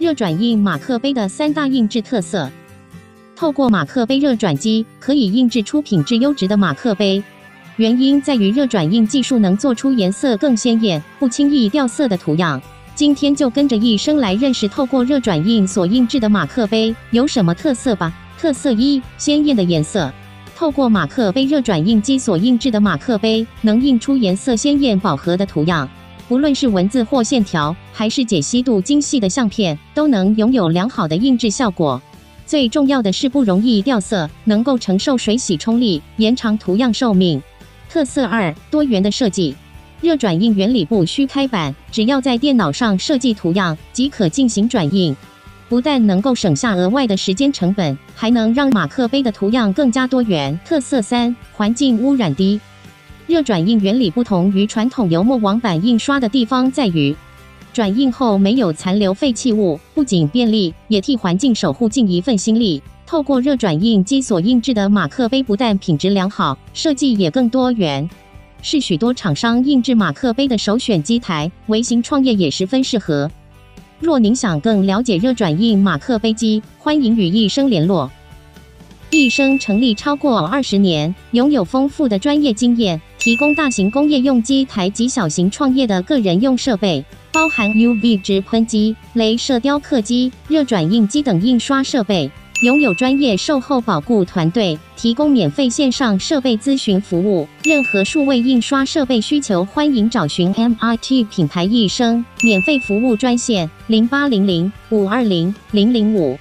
热转印马克杯的三大印制特色。透过马克杯热转机，可以印制出品质优质的马克杯。原因在于热转印技术能做出颜色更鲜艳、不轻易掉色的图样。今天就跟着一生来认识透过热转印所印制的马克杯有什么特色吧。特色一：鲜艳的颜色。透过马克杯热转印机所印制的马克杯，能印出颜色鲜艳饱和的图样。不论是文字或线条，还是解析度精细的相片，都能拥有良好的印制效果。最重要的是不容易掉色，能够承受水洗冲力，延长图样寿命。特色二：多元的设计。热转印原理不需开板，只要在电脑上设计图样即可进行转印。不但能够省下额外的时间成本，还能让马克杯的图样更加多元。特色三：环境污染低。热转印原理不同于传统油墨网版印刷的地方在于，转印后没有残留废弃物，不仅便利，也替环境守护尽一份心力。透过热转印机所印制的马克杯，不但品质良好，设计也更多元，是许多厂商印制马克杯的首选机台。微型创业也十分适合。若您想更了解热转印马克杯机，欢迎与易生联络。易生成立超过二十年，拥有丰富的专业经验，提供大型工业用机台及小型创业的个人用设备，包含 UV 直喷机、镭射雕刻机、热转印机等印刷设备。拥有专业售后保固团队，提供免费线上设备咨询服务。任何数位印刷设备需求，欢迎找寻 MIT 品牌易生免费服务专线：零八零零五二零零零五。